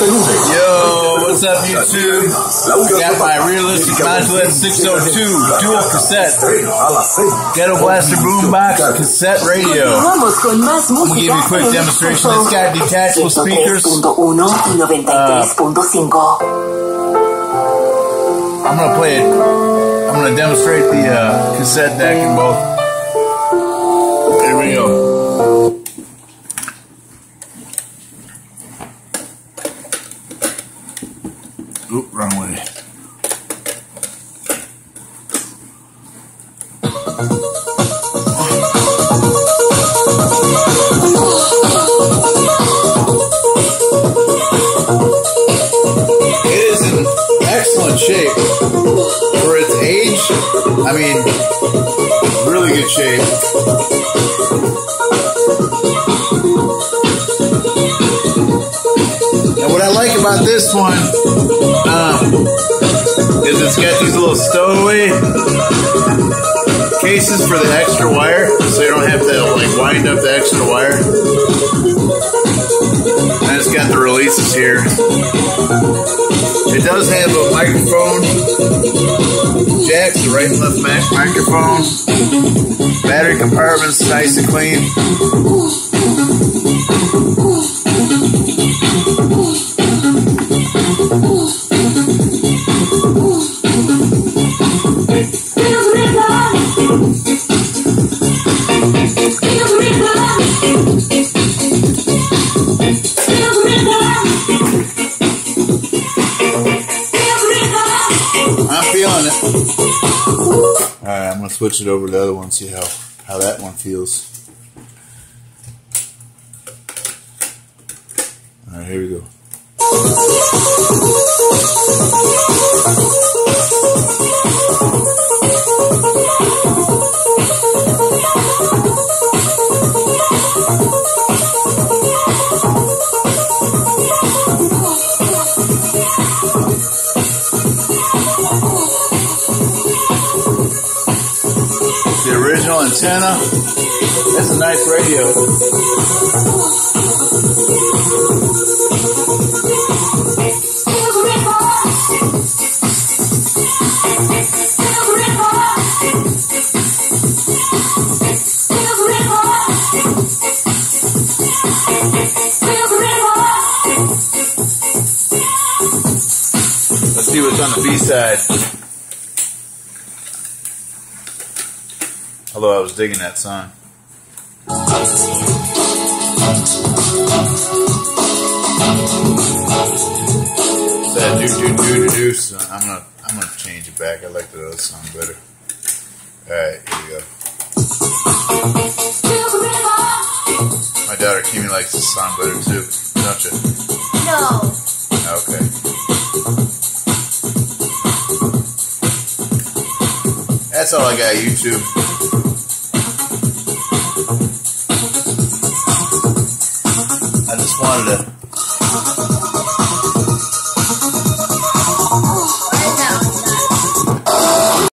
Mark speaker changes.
Speaker 1: Yo, what's up, YouTube? Got my realistic Modulette 602 dual cassette Ghetto Blaster Boombox cassette radio. I'm gonna give you a quick demonstration. It's got detachable speakers. Uh, I'm gonna play it. I'm gonna demonstrate the uh, cassette deck in both. Oop, wrong way. It is in excellent shape for its age. I mean, really good shape. This one um, is it's got these little stowaway cases for the extra wire, so you don't have to like wind up the extra wire. And it's got the releases here. It does have a microphone jack, the right and left mic- microphone. Battery compartment's nice and clean. I'm it. All right, I'm gonna switch it over to the other one. See how how that one feels. All right, here we go. The original antenna. That's a nice radio. Let's see what's on the B side. Although I was digging that song. That do do do do do. I'm gonna I'm gonna change it back. I like the other song better. All right, here we go. My daughter Kimi likes this song better too, don't you?
Speaker 2: No.
Speaker 1: Okay. That's all I got, YouTube.